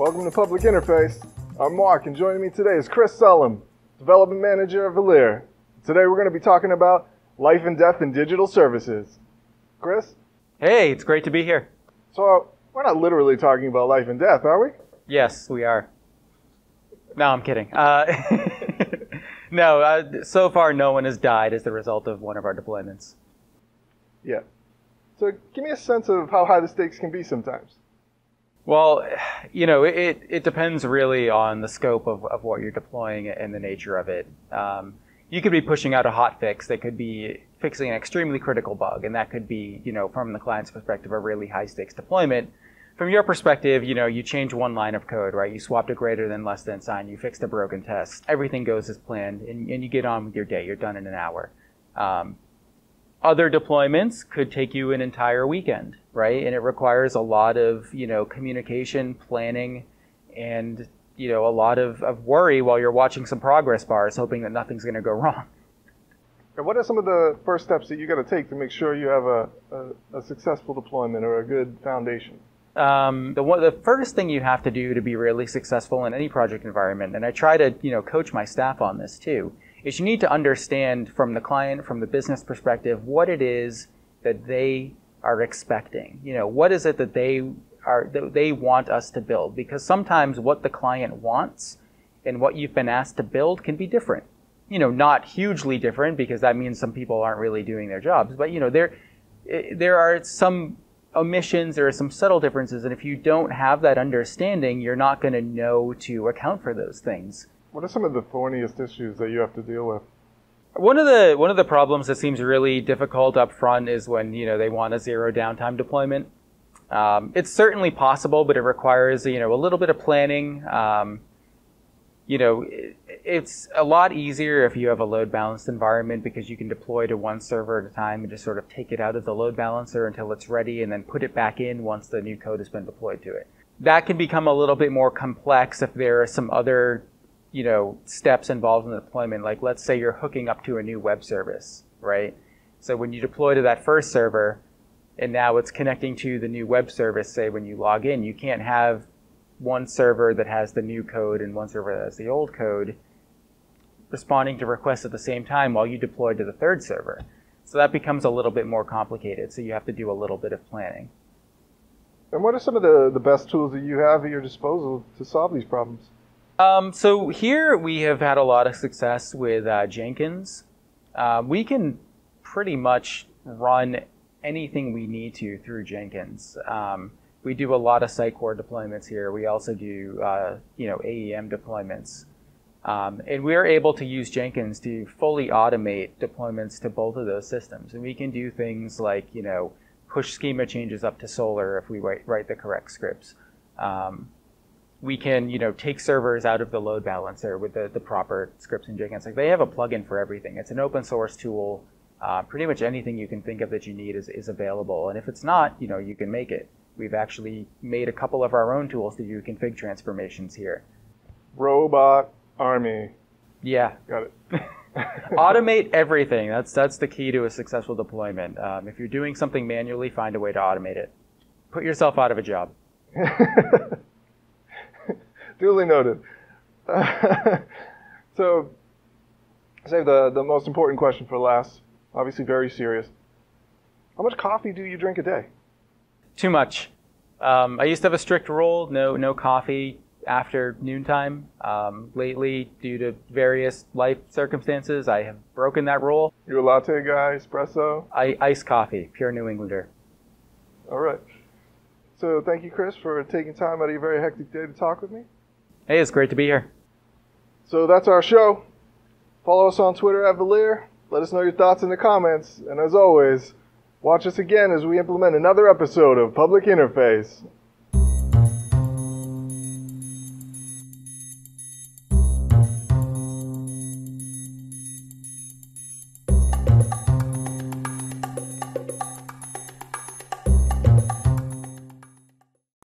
Welcome to Public Interface. I'm Mark, and joining me today is Chris Sulham, Development Manager of Velir. Today we're going to be talking about life and death in digital services. Chris? Hey, it's great to be here. So, we're not literally talking about life and death, are we? Yes, we are. No, I'm kidding. Uh, no, uh, so far no one has died as the result of one of our deployments. Yeah. So, give me a sense of how high the stakes can be sometimes. Well, you know, it, it depends really on the scope of, of what you're deploying and the nature of it. Um, you could be pushing out a hot fix that could be fixing an extremely critical bug, and that could be, you know, from the client's perspective, a really high stakes deployment. From your perspective, you know, you change one line of code, right? You swapped a greater than less than sign, you fixed a broken test, everything goes as planned, and, and you get on with your day. You're done in an hour. Um, other deployments could take you an entire weekend, right? And it requires a lot of, you know, communication, planning, and, you know, a lot of, of worry while you're watching some progress bars, hoping that nothing's going to go wrong. And what are some of the first steps that you got to take to make sure you have a, a, a successful deployment or a good foundation? Um, the, one, the first thing you have to do to be really successful in any project environment, and I try to, you know, coach my staff on this too, is you need to understand from the client, from the business perspective, what it is that they are expecting. You know, what is it that they are that they want us to build? Because sometimes what the client wants and what you've been asked to build can be different. You know, not hugely different because that means some people aren't really doing their jobs, but you know, there eh, there are some omissions, there are some subtle differences, and if you don't have that understanding, you're not going to know to account for those things. What are some of the thorniest issues that you have to deal with? One of the one of the problems that seems really difficult up front is when you know they want a zero downtime deployment. Um, it's certainly possible, but it requires you know a little bit of planning. Um, you know, it, it's a lot easier if you have a load balanced environment because you can deploy to one server at a time and just sort of take it out of the load balancer until it's ready, and then put it back in once the new code has been deployed to it. That can become a little bit more complex if there are some other you know, steps involved in the deployment. Like let's say you're hooking up to a new web service, right? So when you deploy to that first server and now it's connecting to the new web service, say when you log in, you can't have one server that has the new code and one server that has the old code responding to requests at the same time while you deploy to the third server. So that becomes a little bit more complicated. So you have to do a little bit of planning. And what are some of the, the best tools that you have at your disposal to solve these problems? Um, so here we have had a lot of success with uh, Jenkins. Uh, we can pretty much run anything we need to through Jenkins. Um, we do a lot of Sitecore deployments here. We also do, uh, you know, AEM deployments. Um, and we're able to use Jenkins to fully automate deployments to both of those systems. And we can do things like, you know, push schema changes up to Solr if we write, write the correct scripts. Um, we can, you know, take servers out of the load balancer with the, the proper scripts and Jenkins. Like they have a plugin for everything. It's an open source tool. Uh, pretty much anything you can think of that you need is, is available. And if it's not, you know, you can make it. We've actually made a couple of our own tools to do config transformations here. Robot Army. Yeah. Got it. automate everything. That's that's the key to a successful deployment. Um, if you're doing something manually, find a way to automate it. Put yourself out of a job. Duly noted. so, save the, the most important question for last. Obviously, very serious. How much coffee do you drink a day? Too much. Um, I used to have a strict rule: no, no coffee after noontime. Um, lately, due to various life circumstances, I have broken that rule. You a latte guy, espresso? I iced coffee, pure New Englander. All right. So, thank you, Chris, for taking time out of your very hectic day to talk with me. Hey, it's great to be here. So that's our show. Follow us on Twitter at Velir. Let us know your thoughts in the comments. And as always, watch us again as we implement another episode of Public Interface.